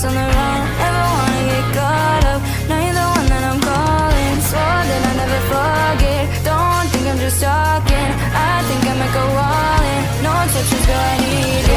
lost on the run. Never wanna get caught up. Now you're the one that I'm calling. Swore that I never forget. Don't think I'm just talking. I think I might go all in. No exceptions, girl, I need it.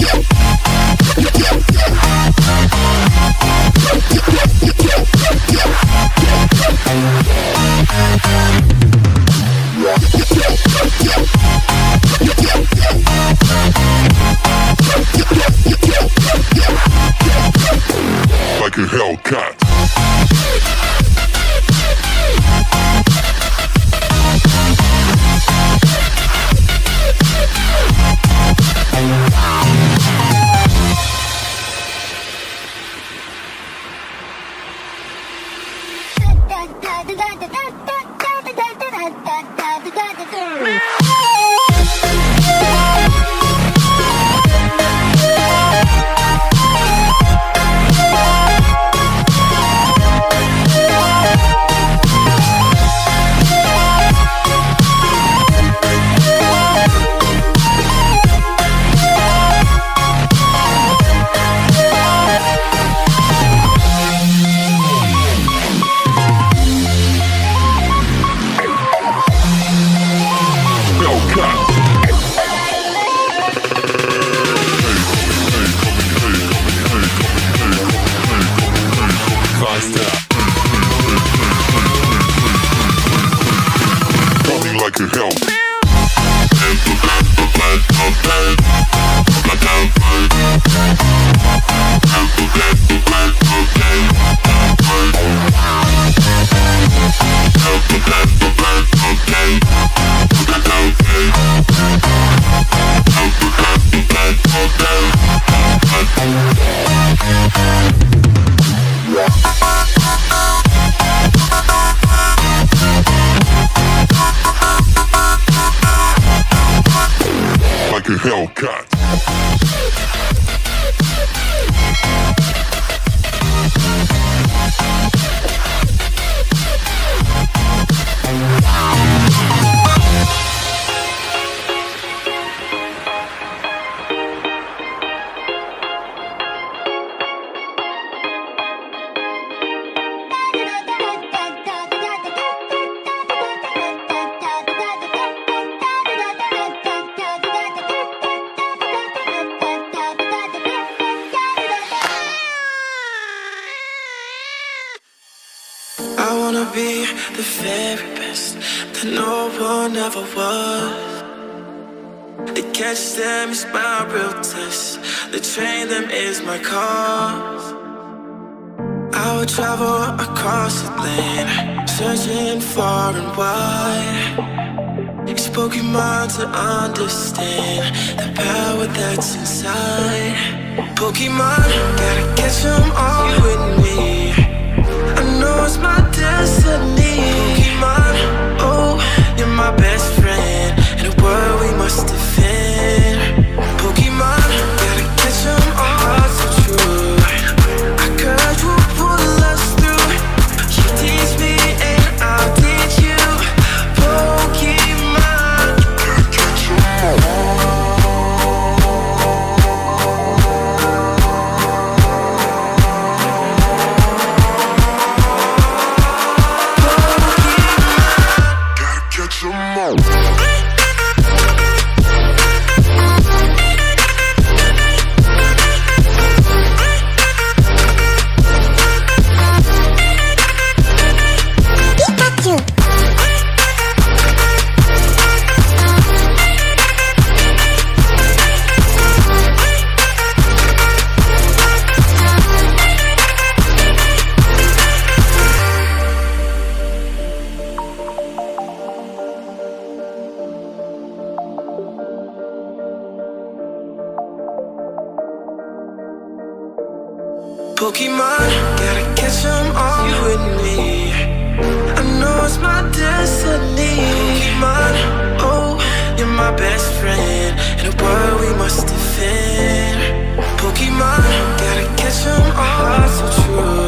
Yeah. Hellcat. No one ever was. They catch them is my real test. They train them is my cause. I would travel across the land, searching far and wide. Use Pokemon to understand the power that's inside. Pokemon. my best friend In a world we must defend. Pokemon, gotta catch them all, so true.